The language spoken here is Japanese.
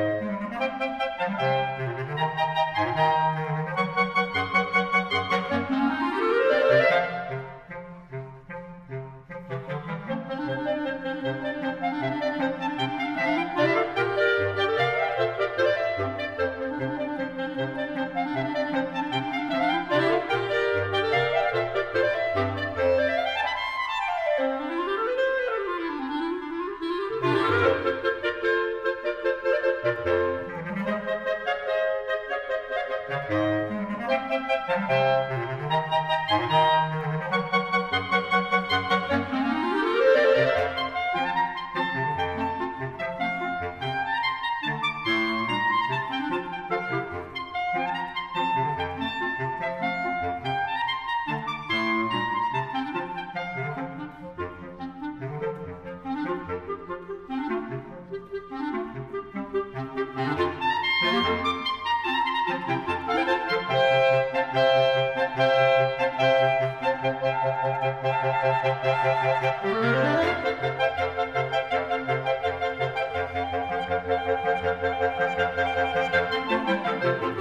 Thank you. Música Thank you.